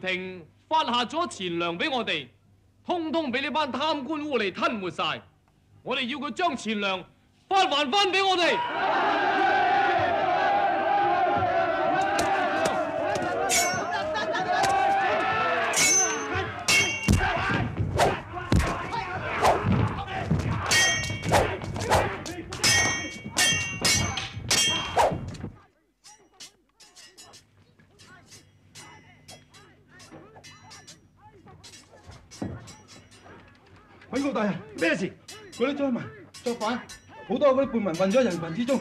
路，朝廷發下咗錢糧俾我哋，通通俾呢班貪官污吏吞沒晒。我哋要佢將錢糧返還翻俾我哋。作反，好多嗰啲叛民混咗人群之中，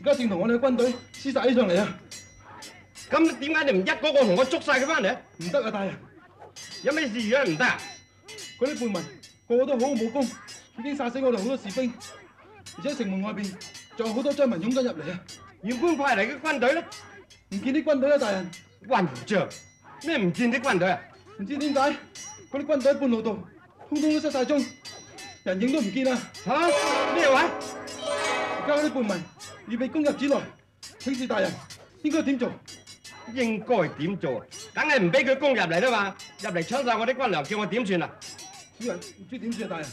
而家正同我哋嘅軍隊廝殺起上嚟啊！咁點解你唔一個個同我捉晒佢翻嚟啊？唔得啊，大人！有咩事而家唔得啊？嗰啲叛民個個都好好武功，已經殺死我哋好多士兵，而且城門外邊仲有好多災民湧緊入嚟啊！姚官派嚟嘅軍隊咧，唔見啲軍隊啊，大人！混帳咩唔見啲軍隊啊？唔知點解嗰啲軍隊喺半路度，通通都失晒蹤，人影都唔見啦！吓咩話？而家嗰啲叛民預備攻入寺內，請示大人應該點做？應該點做啊？梗係唔俾佢攻入嚟啦嘛！入嚟搶晒我啲軍糧，叫我點算啊？主人唔知點算啊，大人！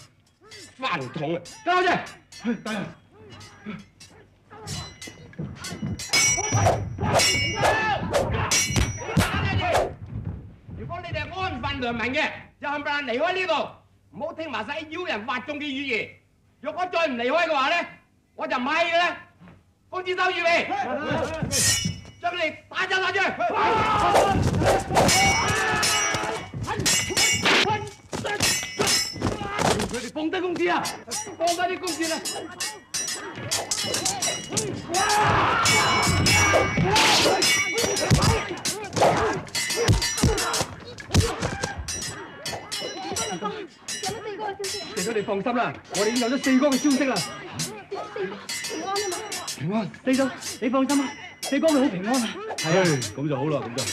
饭桶啊！交啫！係大人。如果你哋係安分良民嘅，就冚唪唥離開呢度，唔好聽埋晒妖人惑眾嘅語言。若果再唔離開嘅話咧，我就唔係嘅啦。公子手預備，將佢哋打走打出。佢哋放低公子啊！放低啲公子啦！地哥，你放心啦，我哋已经有咗四哥嘅消息啦。平安啊嘛！平安，四嫂，你放心啦，四哥會好平安啊。係啊，咁就好啦，咁就。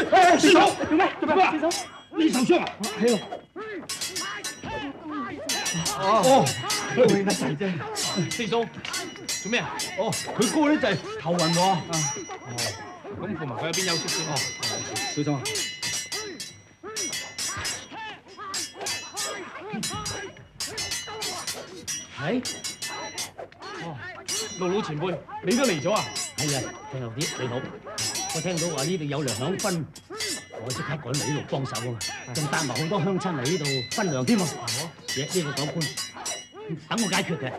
誒，四嫂，做咩？做咩？四嫂，你受伤啊？係喎。哦，得滯啫。四嫂，做咩啊？哦，佢高呢就係頭暈喎。哦，咁同埋佢喺边休息先。哦，小心啊！哎。哦，露老前辈，你都嚟咗啊？系啊，听好啲你好，我听到话呢度有粮饷分，我即刻赶嚟呢度帮手啊嘛，仲带埋好多乡亲嚟呢度分粮添啊。嘢呢個長官，等我解决嘅。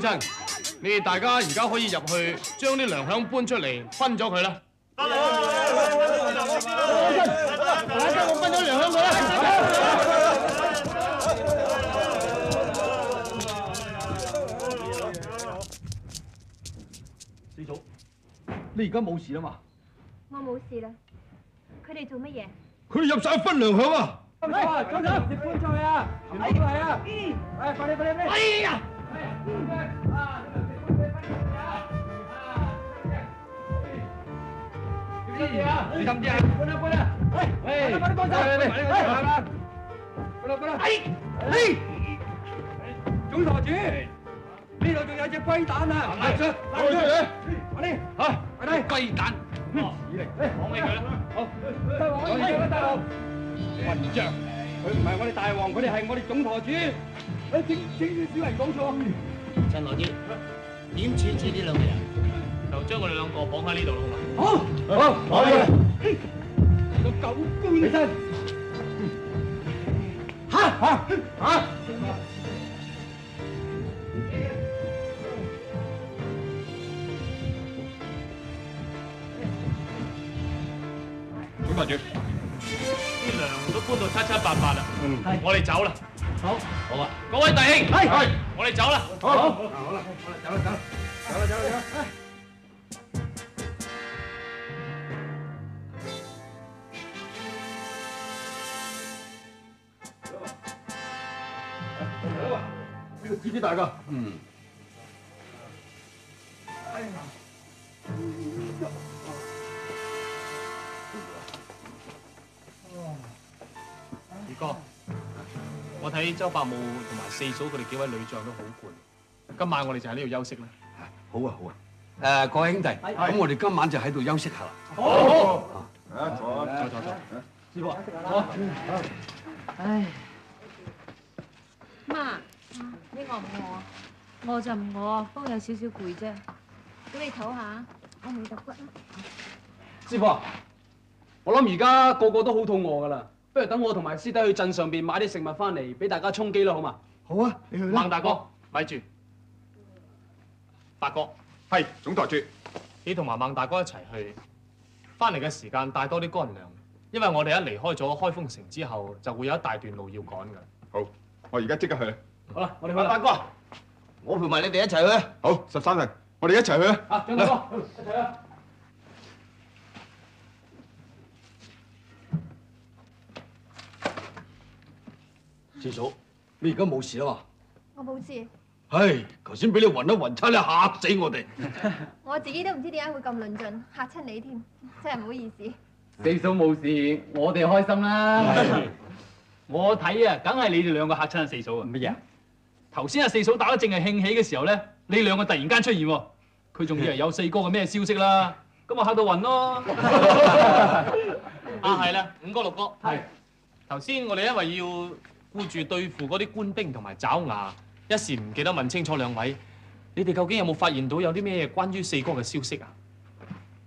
各位鄉親，你哋大家而家可以入去將啲糧餉搬出嚟，分咗佢啦。大家我分咗糧香佢啦。四嫂，你而家冇事啦嘛？我冇事啦。佢哋做乜嘢？佢哋入晒分糧響啊！走啊，走走，你搬出去啊！全部都係啊！哎，快啲，快啲，快啲！哎呀！小心啲啊！小心啲啊！搬啊搬啊！喂，喂，快啲幫手！嚟嚟嚟，搬啦！搬啦搬啦！哎哎！總舵主，呢度仲有隻龜蛋啊！拉出，拉出嚟！快啲，嚇，快啲！龜蛋，哦，講起佢啦。好，大王，我哋大王。混帳，佢唔係我哋大王，佢哋係我哋總舵主。誒，請請小人講錯。陳羅主，點處置呢兩個人？就將佢哋兩個綁喺呢度咯，好，好，好嘅。個狗官，起身。嚇嚇嚇！總舵主，啲糧都搬到七七八八啦。嗯，我哋走啦。好好啊，各位弟兄，系系，我哋走啦。好，好，好啦，好啦，走啦，走啦，走啦，走啦，走啦，哎。走。啊，个弟弟大哥。嗯。哎呀，哟啊。你讲。我睇周伯母同埋四嫂佢哋幾位女將都好攰，今晚我哋就喺呢度休息啦。好啊好啊。誒，各位兄弟，咁我哋今晚就喺度休息下啦。啊，坐坐坐坐。師傅，唉，媽，你餓唔餓啊？餓就唔餓啊，不過有少少攰啫。咁你唞下，我去揼骨啦。師傅，我諗而家個個都好肚餓噶啦，不如等我同埋師弟去鎮上邊買啲食物翻嚟，俾大家充飢啦，好嘛？好啊，你去啦。孟大哥，咪住。八哥，係總台主，你同埋孟大哥一齊去，翻嚟嘅時間帶多啲乾糧，因為我哋一離開咗開封城之後，就會有一大段路要趕㗎。好，我而家即刻去。好啦，我哋去八。哥，我陪埋你哋一齊去。好，十三人，我哋一齊去啊！啊，張大哥，一齊啦！四嫂，你而家冇事啦嘛？我冇事，唉，頭先俾你暈一暈，差你嚇死我哋。我自己都唔知點解會咁論盡，嚇親你添，真係唔好意思。四嫂冇事，我哋開心啦。我睇啊，梗係你哋兩個嚇親阿四嫂啊！乜嘢？頭先阿四嫂打得正係興起嘅時候咧，你兩個突然間出現喎，佢仲以為有四哥嘅咩消息啦，咁咪嚇到暈咯。啊，係啦，五哥六哥，係頭先我哋因為要顧住對付嗰啲官兵同埋爪牙，一時唔記得問清楚兩位，你哋究竟有冇發現到有啲咩關於四哥嘅消息啊？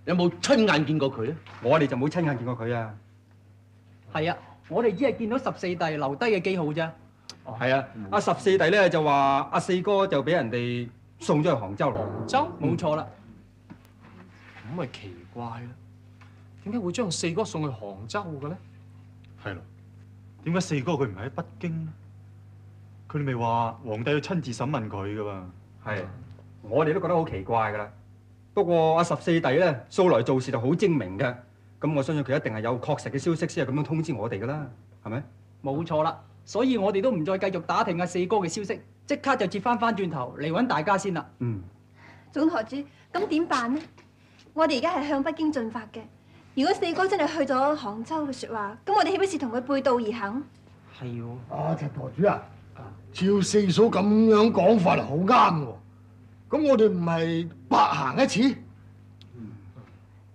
有冇親眼見過佢咧？我哋就冇親眼見過佢啊。係啊，我哋只係見到十四弟留低嘅記號啫。係啊，阿十四弟咧就話阿四哥就俾人哋送咗去杭州。杭州冇錯啦，咁咪奇怪啦，點解會將四哥送去杭州嘅咧？係咯，點解四哥佢唔喺北京呢？佢哋咪話皇帝要親自審問佢噶嘛？係，我哋都覺得好奇怪噶啦。不過阿十四弟咧，素來做事就好精明嘅，咁我相信佢一定係有確實嘅消息先係咁樣通知我哋噶啦，係咪？冇錯啦。所以我哋都唔再繼續打聽阿四哥嘅消息，即刻就接翻翻轉頭嚟揾大家先啦。嗯，總台主，咁點辦呢？我哋而家係向北京進發嘅。如果四哥真係去咗杭州嘅説話，咁我哋豈不是同佢背道而行？係喎。啊，陳台主啊，照四嫂咁樣講法好啱喎。咁我哋唔係白行一次？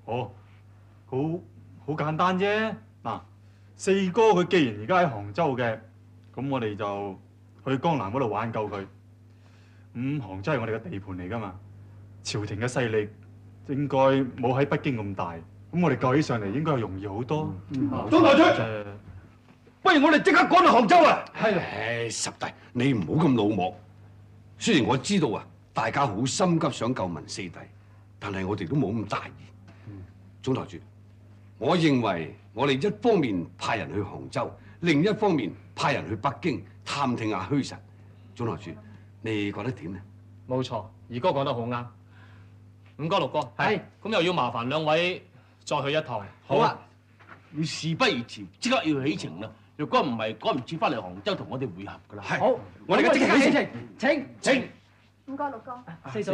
哦，好好簡單啫。嗱，四哥佢既然而家喺杭州嘅，咁我哋就去江南嗰度挽救佢。咁、杭州係我哋嘅地盤嚟噶嘛，朝廷嘅勢力應該冇喺北京咁大。咁我哋救起上嚟應該係容易好多。總台主，不如我哋即刻趕去杭州啊！係唉，十弟，你唔好咁老莽。雖然我知道啊，大家好心急想救文四弟，但係我哋都冇咁大意。總台主，我認為我哋一方面派人去杭州，另一方面派人去北京探聽下虛實。總台主，你覺得點呢？冇錯，二哥講得好啱。五哥六哥，係咁又要麻煩兩位再去一趟。好啊，要事不宜遲，即刻要起程啦！若果唔係，趕唔切翻嚟杭州同我哋會合噶啦。係好，我哋即刻起程。請請五哥六哥，四嫂。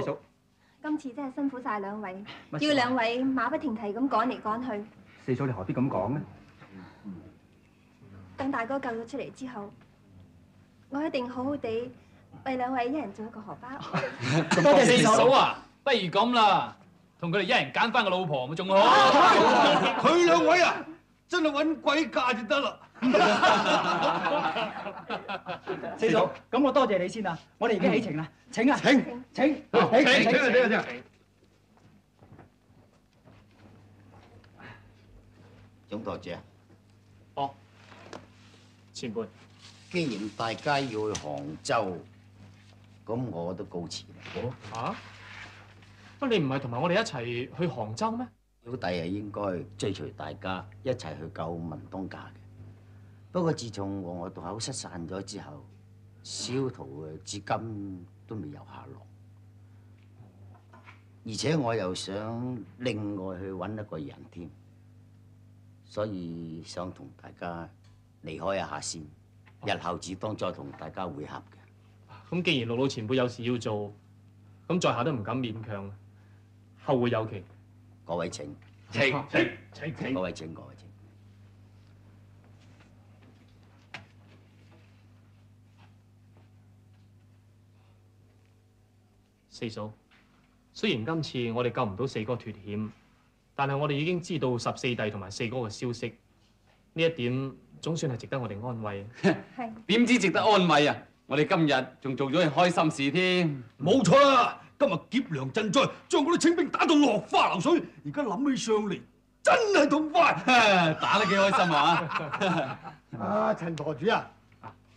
今次真係辛苦晒兩位，要兩位馬不停蹄咁趕嚟趕去。四嫂你何必咁講呢？等大哥救咗出嚟之後，我一定好好地為兩位一人做一個荷包。多謝四嫂。啊，不如咁啦，同佢哋一人揀翻個老婆咪仲好。佢兩位啊，真係揾鬼嫁就得啦。四嫂，咁我多謝你先啊！我哋而家起程啦，請啊！請請請請請請請總台主啊，哦，前輩，既然大家要去杭州，咁我都告辭啦。嚇？乜你唔係同埋我哋一齊去杭州咩？小弟係應該追隨大家一齊去救文東家嘅。不過自從和我渡口失散咗之後，小徒誒至今都未有下落。而且我又想另外去揾一個人添，所以想同大家離開一下先，日後只當再同大家會合嘅。咁既然陸老前輩有事要做，咁在下都唔敢勉強，後會有期。各位請，請請請請各位請，各位請。四嫂，雖然今次我哋救唔到四哥脱險，但係我哋已經知道十四弟同埋四哥嘅消息，呢一點總算係值得我哋安慰。係。點知值得安慰啊！我哋今日仲做咗件開心事添。冇錯啦！今日劫糧賑災，將嗰啲清兵打到落花流水，而家諗起上嚟真係痛快。打得幾開心啊！啊，陳舵主啊，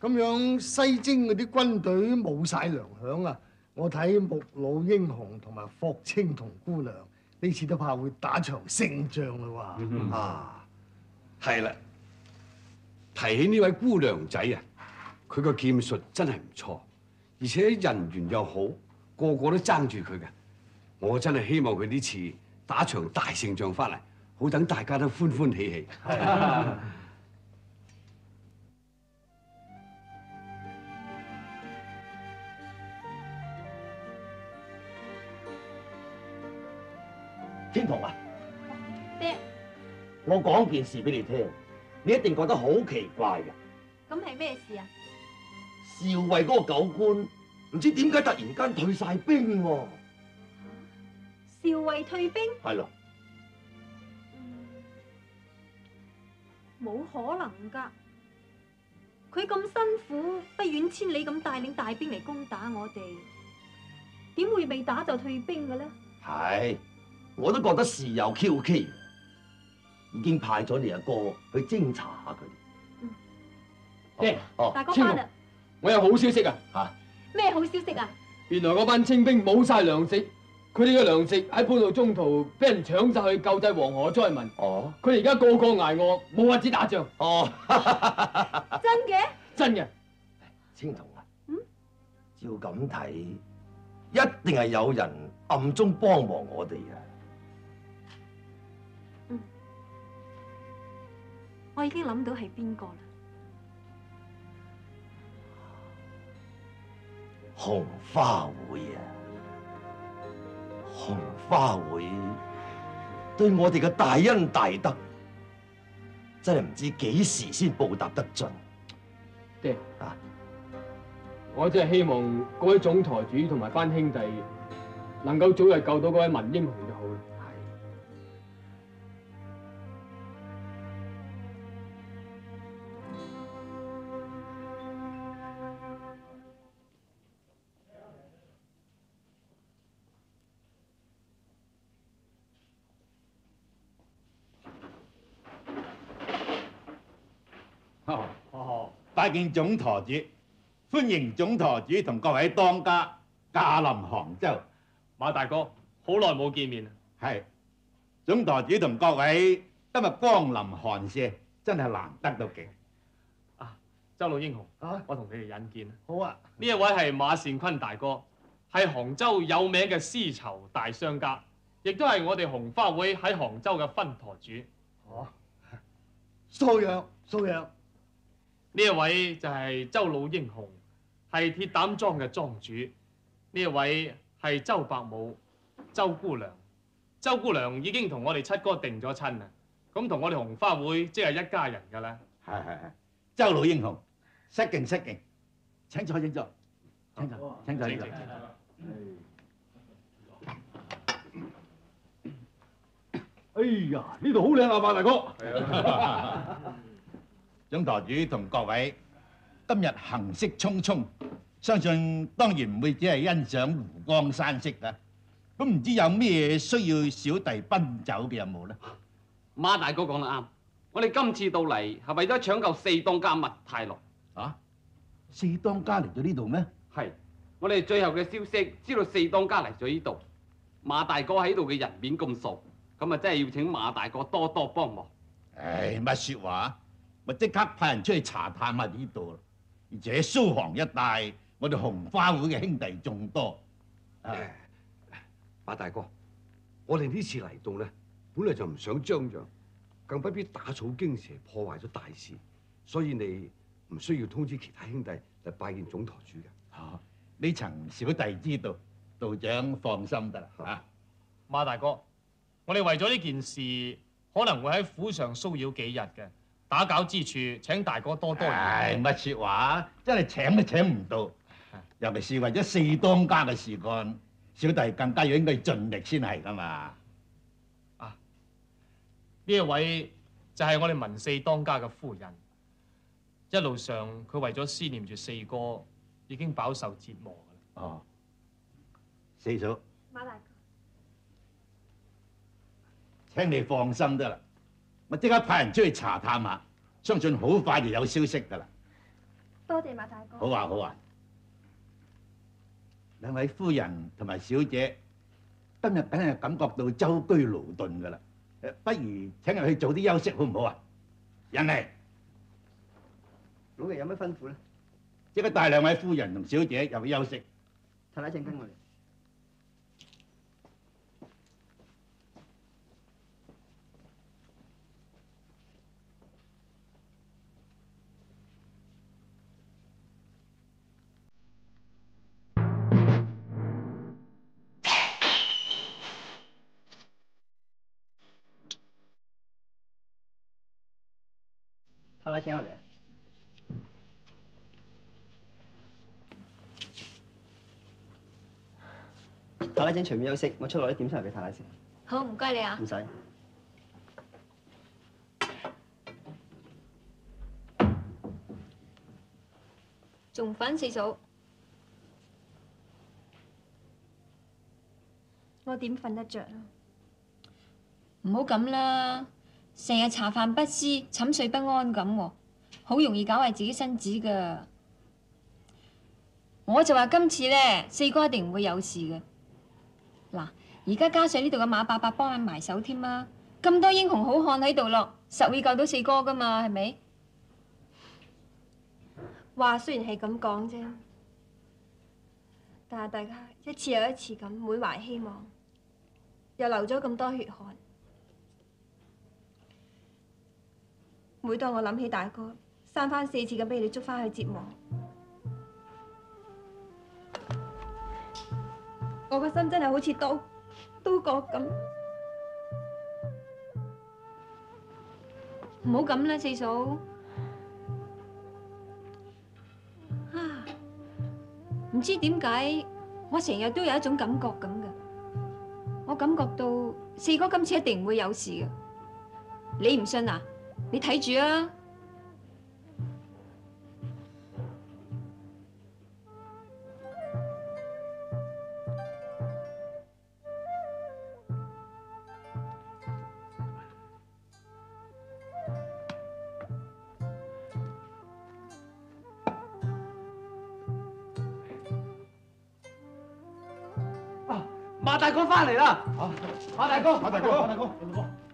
咁樣西征嗰啲軍隊冇晒糧餉啊！我睇木老英雄同埋霍青同姑娘呢次都怕會打場勝仗啦喎！啊，係啦，提起呢位姑娘仔啊，佢個劍術真係唔錯，而且人緣又好，個個都爭住佢嘅。我真係希望佢呢次打場大勝仗翻嚟，好等大家都歡歡喜喜。天童啊，爹，我講件事俾你聽，你一定覺得好奇怪嘅。咁係咩事啊？少尉嗰個狗官唔知點解突然間退晒兵喎、少尉退兵？係咯，冇可能㗎！佢咁辛苦，不遠千里咁帶領大兵嚟攻打我哋，點會未打就退兵嘅咧？係，我都覺得事有蹊蹺，已經派咗你阿哥去偵查下佢哋。爹，哦，大哥翻啦，我有好消息啊！嚇，咩好消息啊？原來嗰班清兵冇晒糧食，佢哋嘅糧食喺半路中途俾人搶晒去救濟黃河災民。哦，佢哋而家個個挨餓，冇法子打仗。哦，真嘅？真嘅。青桐啊，嗯，照咁睇，一定係有人暗中幫忙我哋啊！我已經諗到係邊個啦。紅花会啊，红花会对我哋嘅大恩大德，真系唔知几时先报答得尽。爹啊，我真系希望各位总台主同埋班兄弟能够早日救到嗰位文英雄哦，拜見總舵主，歡迎總舵主同各位當家駕臨杭州。馬大哥，好耐冇見面啦。係，總舵主同各位今日光臨寒舍，真係難得到極。周老英雄，我同你哋引見。好啊，呢一位係馬善坤大哥，係杭州有名嘅絲綢大商家，亦都係我哋紅花會喺杭州嘅分舵主。哦，素養素養。呢一位就係周老英雄，係鐵膽莊嘅莊主。呢一位係周伯母，周姑娘。周姑娘已經同我哋七哥定咗親啦，咁同我哋紅花會即係一家人㗎啦。係係係，周老英雄，失敬失敬，請坐請坐，請坐請坐請坐。哎呀，呢度好靚啊，马大哥。總台主同各位，今日行色匆匆，相信當然唔會只係欣賞湖光山色啦。咁唔知有咩需要小弟奔走嘅任務咧？馬大哥講得啱，我哋今次到嚟係為咗搶救四當家麥太郎。啊？四當家嚟咗呢度咩？係，我哋最後嘅消息知道四當家嚟咗呢度，馬大哥喺度嘅人面咁熟，咁啊真係要請馬大哥多多幫忙。唉，乜説話？我即刻派人出去查探下呢度啦。而且苏杭一带，我哋红花会嘅兄弟众多。啊，馬大哥，我哋呢次嚟到咧，本來就唔想張揚，更不必打草惊蛇，破坏咗大事。所以你唔需要通知其他兄弟嚟拜见总舵主嘅。嚇、呢層小弟知道，道长放心得啦嚇。馬大哥，我哋为咗呢件事，可能会喺府上骚扰几日嘅。打攪之處，請大哥多多唉，乜説話？真係請都請唔到，尤其是為咗四當家嘅事幹，小弟更加要應該盡力先係噶嘛。啊呢一位就係我哋文四當家嘅夫人。一路上佢為咗思念住四哥，已經飽受折磨㗎啦。哦，四嫂，馬大哥，請你放心得啦，我即刻派人出去查探下，相信好快就有消息噶啦。多謝馬大哥。好啊，好啊。兩位夫人同埋小姐，今日梗係感覺到舟車勞頓噶啦，誒，不如請入去早啲休息好唔好啊？人嚟，老爺有咩吩咐咧？即刻帶兩位夫人同小姐入去休息。太太請跟我嚟。太太請我嚟。太太請隨便休息，我出落啲點心嚟俾太太食。好，唔該你啊唔。使。仲粉四嫂，我點瞓得着啊？唔好咁啦，成日茶飯不思、寢睡不安咁，好容易搞壞自己身子噶。我就話今次咧，四哥一定唔會有事嘅。嗱，而家加上呢度嘅馬伯伯幫緊埋手添啦，咁多英雄好漢喺度咯，實會救到四哥噶嘛，係咪？話雖然係咁講啫，但係大家一次又一次咁滿懷希望，又流咗咁多血汗。每當我諗起大哥三番四次咁俾你捉翻去折磨，我個心真係好似刀刀割咁。唔好咁啦，四嫂。啊，唔知點解，我成日都有一種感覺咁嘅。我感覺到四哥今次一定唔會有事嘅。你唔信啊？你睇住啊！馬大哥翻嚟啦！馬大哥，馬大哥，馬大哥，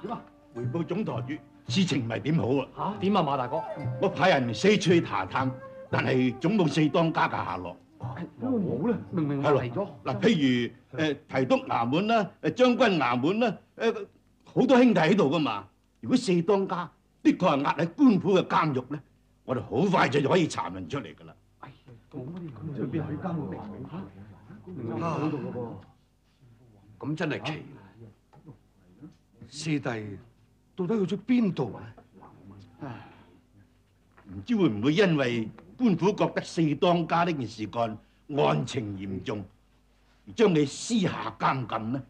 點啊？回報總舵主，事情唔係點好啊！嚇點啊，馬大哥？我派人四處去查探，但係總冇四當家嘅下落。冇咧，明明係咯。嗱，譬如誒提督衙門啦，誒將軍衙門啦，誒好多兄弟喺度噶嘛。如果四當家的確係壓喺官府嘅監獄咧，我哋好快就就可以查問出嚟噶啦。隨便去監獄明明啊咁真係奇啦！師弟到底去咗邊度啊？唔知會唔會因為官府覺得四當家呢件事干案情嚴重，而將你私下監禁呢？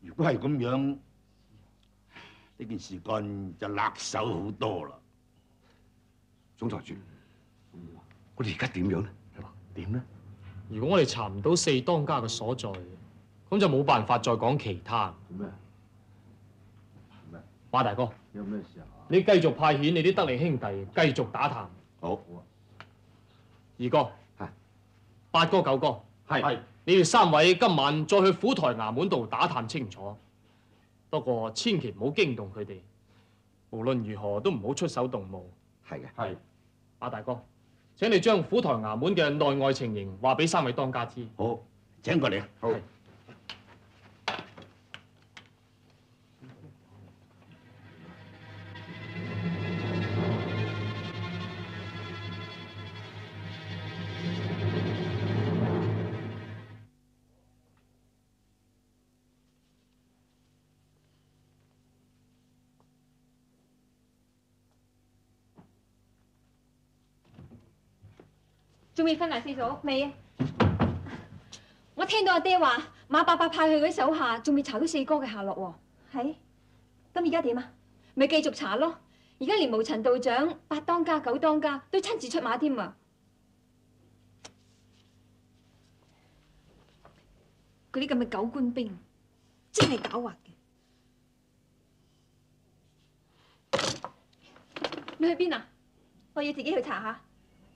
如果係咁樣，呢件事干就辣手好多啦。總裁主，我哋而家點樣咧？點呢？如果我哋查唔到四當家嘅所在，咁就冇辦法再講其他。咩？馬大哥，有咩事啊？你繼續派遣你啲得力兄弟繼續打探。好。二哥，係八哥、九哥，係你哋三位今晚再去虎台衙門度打探清楚。不過千祈唔好驚動佢哋，無論如何都唔好出手動武。係嘅。係。馬大哥，請你將虎台衙門嘅內外情形話俾三位當家知。好，請過嚟。好。仲未分啊，四嫂？未啊。我聽到阿爹話馬伯伯派去嗰啲手下，仲未查到四哥嘅下落喎。係。咁而家點啊？咪繼續查咯。而家連無塵道長、八當家、九當家都親自出馬添啊！嗰啲咁嘅狗官兵真係狡猾嘅。你去邊啊？我要自己去查下。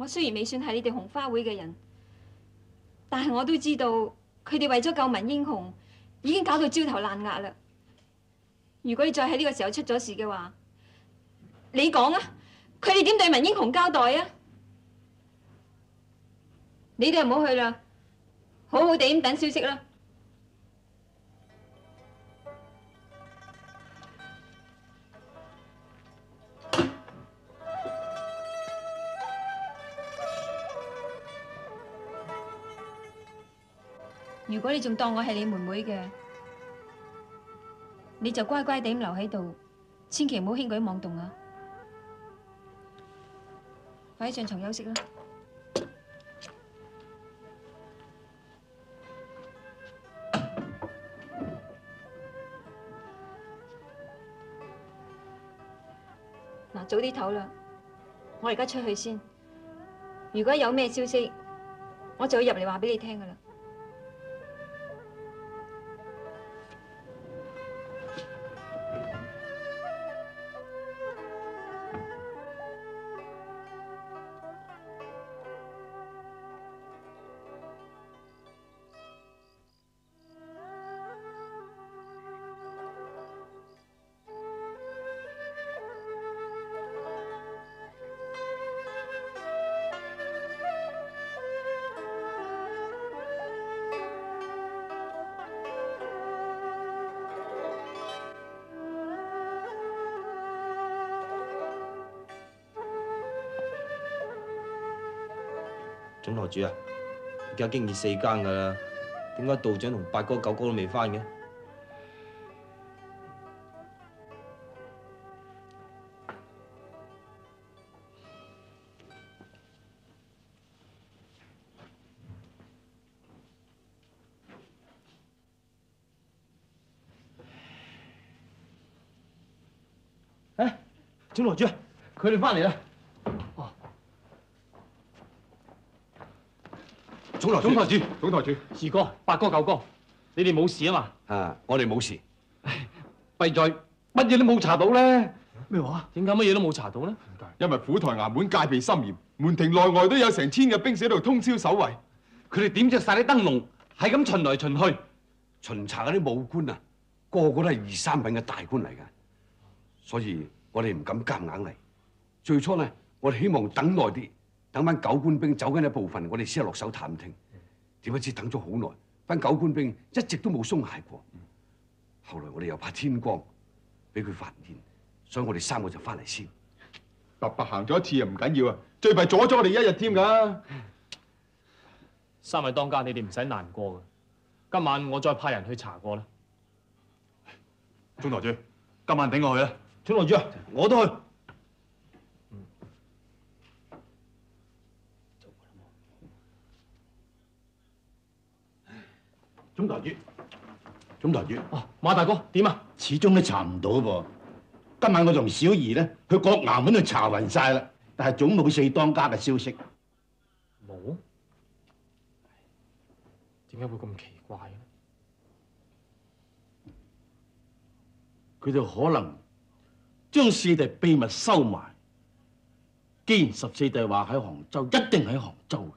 我虽然未算系你哋红花会嘅人，但系我都知道佢哋为咗救民英雄，已经搞到焦头烂额啦。如果你再喺呢个时候出咗事嘅话，你讲啊，佢哋点对民英雄交代啊？你哋唔好去啦，好好地咁等消息啦。如果你仲當我係你妹妹嘅，你就乖乖地咁留喺度，千祈唔好輕舉妄動啊！快啲上床休息啦。嗱，早啲唞啦，我而家出去先。如果有咩消息，我就會入嚟話俾你聽噶啦。總台主啊，而家經已四更噶啦，點解道長同八哥九哥都未翻嘅？誒，總台主啊，佢哋翻嚟啦！總台總台主，總台主，二哥、八哥、九哥，你哋冇事啊嘛？啊，我哋冇事。弊在乜嘢都冇查到咧。咩話？點解乜嘢都冇查到咧？因為虎台衙門戒備森嚴，門庭內外都有成千嘅兵士喺度通宵守衛。佢哋點着晒啲燈籠，係咁巡來巡去，巡查嗰啲武官啊，個個都係二三品嘅大官嚟㗎。所以我哋唔敢夾硬嚟。最初咧，我哋希望等耐啲，等班九官兵走緊一部分，我哋先落手探聽。點不知等咗好耐，班九官兵一直都冇鬆懈過。後來我哋又怕天光，俾佢發現，所以我哋三個就翻嚟先。白白行咗一次又唔緊要啊，最弊阻咗我哋一日添㗎。三位當家，你哋唔使難過嘅。今晚我再派人去查過啦。總台主，今晚頂我去啦。總台主啊，我都去。總台主，總台主，哦，馬大哥點啊？始終都查唔到噃。今晚我同小兒咧去各衙門度查匀晒啦，但係總冇四當家嘅消息。冇？點解會咁奇怪咧？佢哋可能將四弟秘密收埋。既然十四弟話喺杭州，一定喺杭州嘅。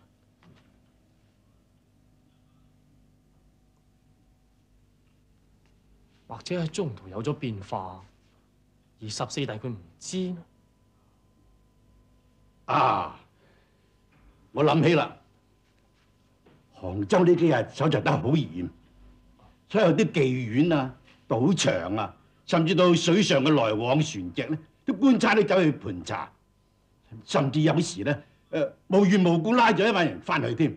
或者喺中途有咗變化，而十四弟佢唔知？啊！我諗起啦，杭州呢幾日搜查得好嚴，所以有啲妓院啊、賭場啊，甚至到水上嘅來往船隻咧，啲官差都走去盤查，甚至有時咧誒無緣無故拉咗一班人翻去添。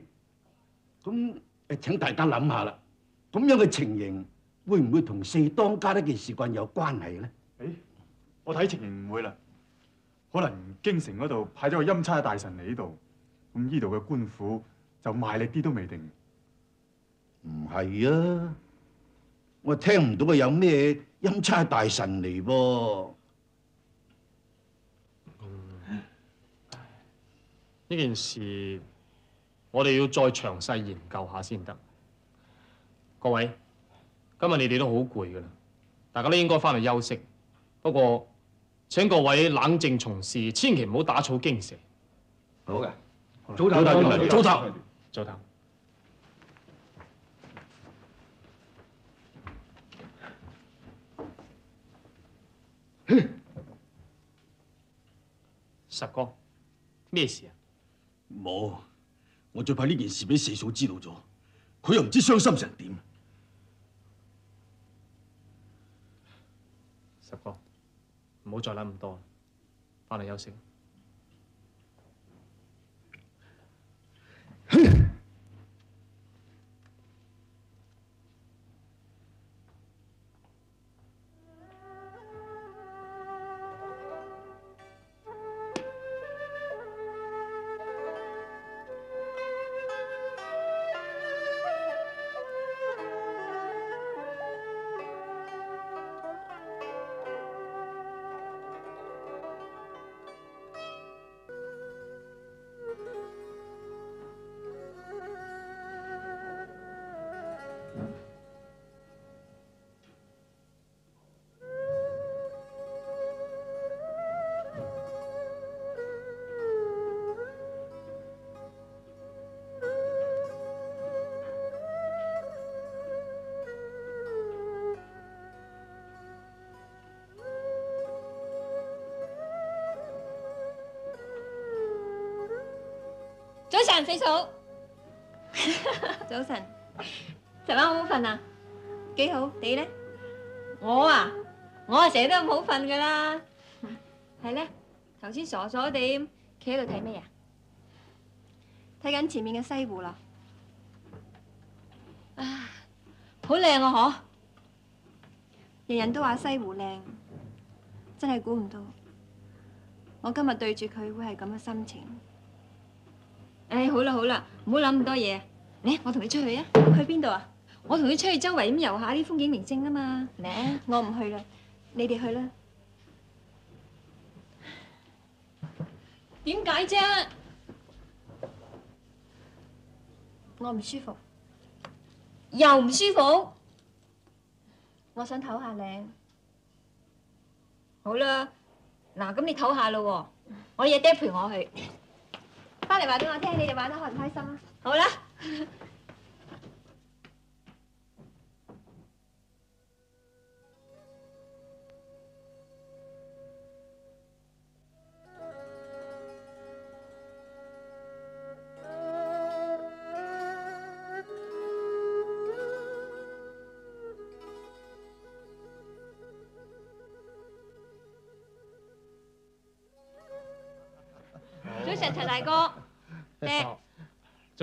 咁誒請大家諗下啦，咁樣嘅情形會唔會同四當家呢件事关有關係咧？誒，我睇情形唔會啦，可能京城嗰度派咗個陰差大臣嚟呢度，咁呢度嘅官府就賣力啲都未定。唔係啊，我聽唔到佢有咩陰差大臣嚟噃。呢件事我哋要再詳細研究下先得。各位，今日你哋都好攰噶啦，大家都應該翻去休息。不過請各位冷靜從事，千祈唔好打草驚蛇。好嘅，早唞早唞早唞早唞。實哥，咩事啊？冇，我最怕呢件事俾四嫂知道咗，佢又唔知傷心成點。實哥，唔好再谂咁多，翻嚟休息。早晨，四嫂。早晨。尋晚好唔好瞓啊？幾好，你咧？我啊，我啊成日都咁好瞓噶啦。係咧，頭先傻傻地咁企喺度睇咩啊？睇緊前面嘅西湖啦。啊，好靚啊！嗬，人人都話西湖靚，真係估唔到，我今日對住佢會係咁嘅心情。唉，好啦好啦，唔好諗咁多嘢。嚟，我同你出去啊！去邊度啊？我同你出去周圍咁遊下啲風景名勝啊嘛。嚟，我唔去啦，你哋去啦。點解啫？我唔舒服，又唔舒服。我想唞下靚。好啦，嗱，咁你唞下咯喎，我有爹陪我去。翻嚟话俾我听，你哋玩得开唔开心啊？好啦。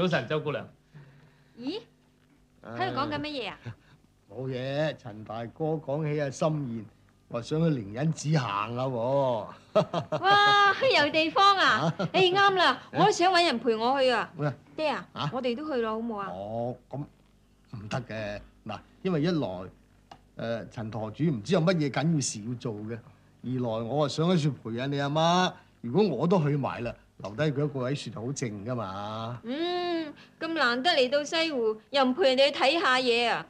早晨，周姑娘。咦？喺度講緊乜嘢啊？冇嘢，陳大哥講起阿心妍，話想去靈隱寺行啊喎。哇！去遊地方啊？誒啱啦，我都想揾人陪我去啊。咩？爹啊，我哋都去咯，好冇啊？哦，咁唔得嘅嗱，因為一來誒陳陀主唔知有乜嘢緊要事要做嘅，二來我啊想喺處陪下你阿媽。如果我都去埋啦，留低佢一個喺樹就好靜噶嘛。嗯，咁難得嚟到西湖，又唔陪人哋去睇下嘢啊？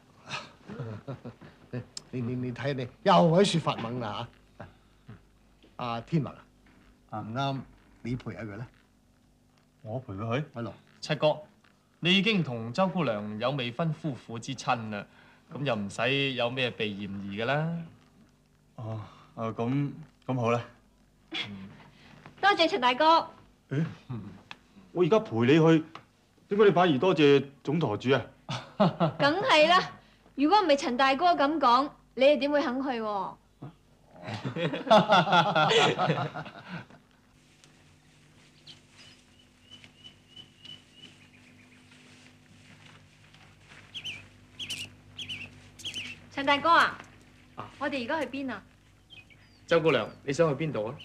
你你你睇你又喺樹發懵啦嚇！阿天文啊，唔啱，你陪下佢啦。我陪佢去。係咯。七哥，你已經同周姑娘有未婚夫婦之親啦，咁又唔使有咩避嫌疑噶啦。哦，啊咁咁好啦。多謝陳大哥。我而家陪你去，點解你反而多謝總舵主啊？梗係啦，如果唔係陳大哥咁講，你哋點會肯去陈？大哥啊，我哋而家去邊啊？周姑娘，你想去邊度啊？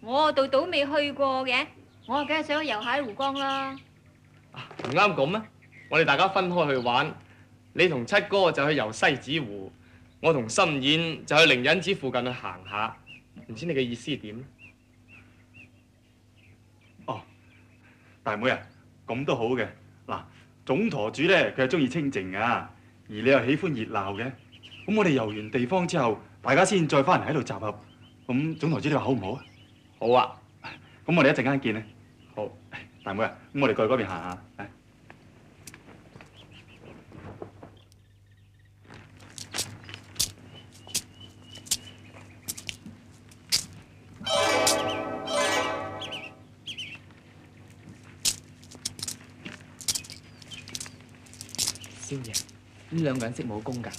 我度度未去過嘅，我梗係想去遊下湖江啦。唔啱咁咩？我哋大家分開去玩，你同七哥就去遊西子湖，我同心燕就去靈隱寺附近去行下。唔知你嘅意思點？大妹啊，咁都好嘅。嗱，總舵主咧，佢係中意清靜啊，而你又喜歡熱鬧嘅。咁我哋遊完地方之後，大家先再翻嚟喺度集合。咁總舵主你話好唔好啊？好啊。咁我哋一陣間見咧。好。大妹啊，咁我哋過去嗰邊行下。嚟少爺，呢兩個人識武功㗎？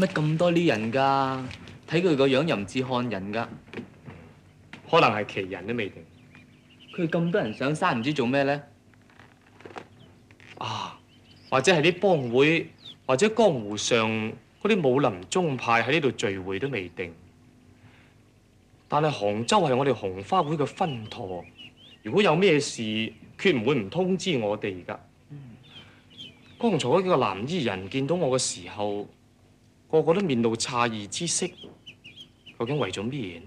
乜咁多呢人㗎？睇佢個樣又唔似漢人㗎。可能係奇人都未定。佢咁多人上山，唔知做咩咧？啊，或者係啲幫會，或者江湖上嗰啲武林宗派喺呢度聚會都未定。但係杭州係我哋紅花會嘅分舵，如果有咩事，決唔會唔通知我哋㗎。剛才嗰幾個藍衣人見到我嘅時候，個個都面露诧異之色，究竟為咗咩呢？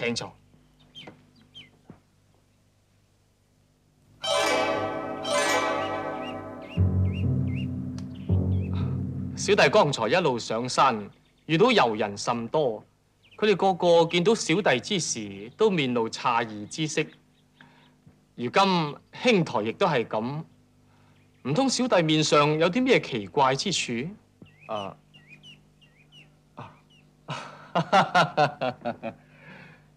請坐。小弟剛才一路上山，遇到遊人甚多，佢哋個個見到小弟之時，都面露詫異之色。如今兄台亦都係咁，唔通小弟面上有啲咩奇怪之處？啊！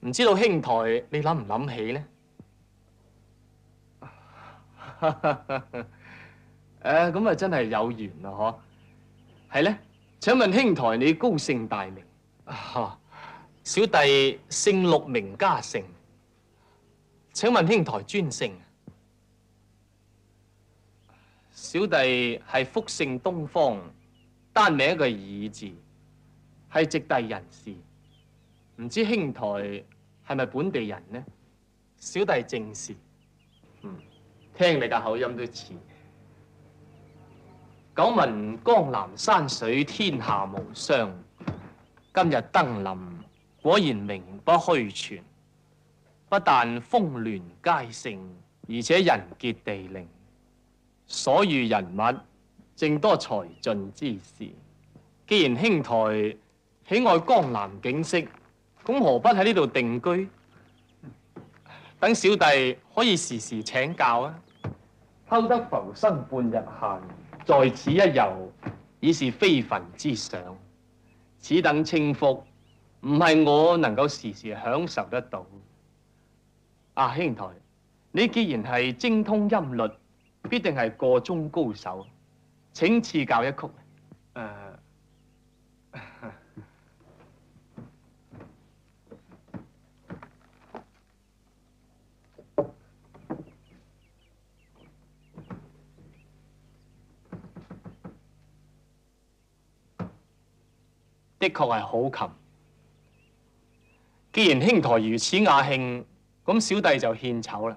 唔知道兄台你諗唔諗起呢？誒，咁啊真係有緣啦，嗬？係咧，請問兄台你高姓大名？啊，小弟姓陸名家成。請問兄台尊姓？小弟係福姓東方，單名一個爾字，係直隸人士。唔知兄台係咪本地人呢？小弟正是。嗯，聽你嘅口音都似。久闻江南山水天下無雙，今日登臨，果然名不虛傳。不但峰峦佳勝，而且人杰地靈，所遇人物正多才俊之士。既然兄台喜愛江南景色，咁何不喺呢度定居？等小弟可以時時請教啊！偷得浮生半日閒，在此一遊，已是非分之想。此等清福，唔係我能夠時時享受得到。阿，兄台，你既然係精通音律，必定係個中高手，請賜教一曲。誒、的確係好琴。既然兄台如此雅兴，咁小弟就献丑啦。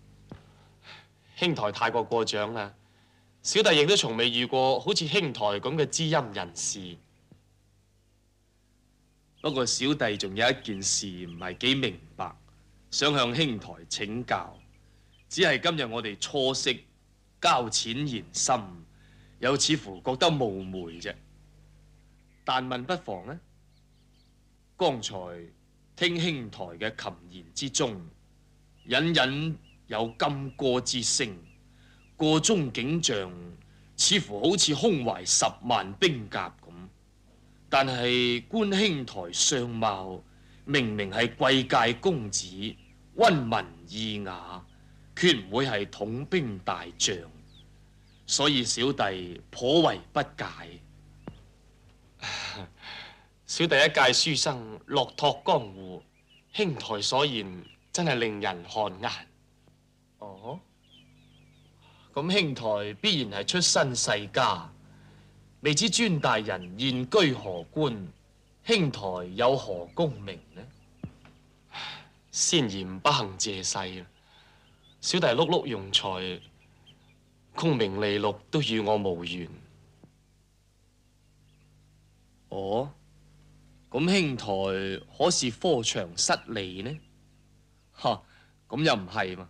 兄台太過過獎啦，小弟亦都從未遇過好似兄台咁嘅知音人士。不過小弟仲有一件事唔係幾明白，想向兄台請教。只係今日我哋初識，交淺言深，又似乎覺得冒昧啫。但問不妨呢？剛才聽兄台嘅琴言之中，隱隱有金歌之聲，個中景象似乎好似胸懷十萬兵甲咁。但係觀兄台相貌，明明係貴界公子，温文尔雅，决唔會係統兵大將，所以小弟頗為不解。小弟一介書生，落拓江湖，兄台所言真係令人汗颜。哦，咁兄台必然係出身世家，未知尊大人現居何官？兄台有何功名呢？先言不幸謝世，小弟碌碌用財，功名利禄都與我無緣。哦，咁兄台可是科場失利呢？哈，咁又唔係嘛？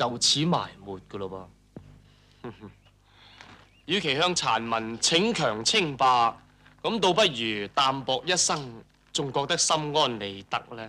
就此埋沒噶咯噃。與其向殘民逞強稱霸，咁倒不如淡薄一生，仲覺得心安理得呢。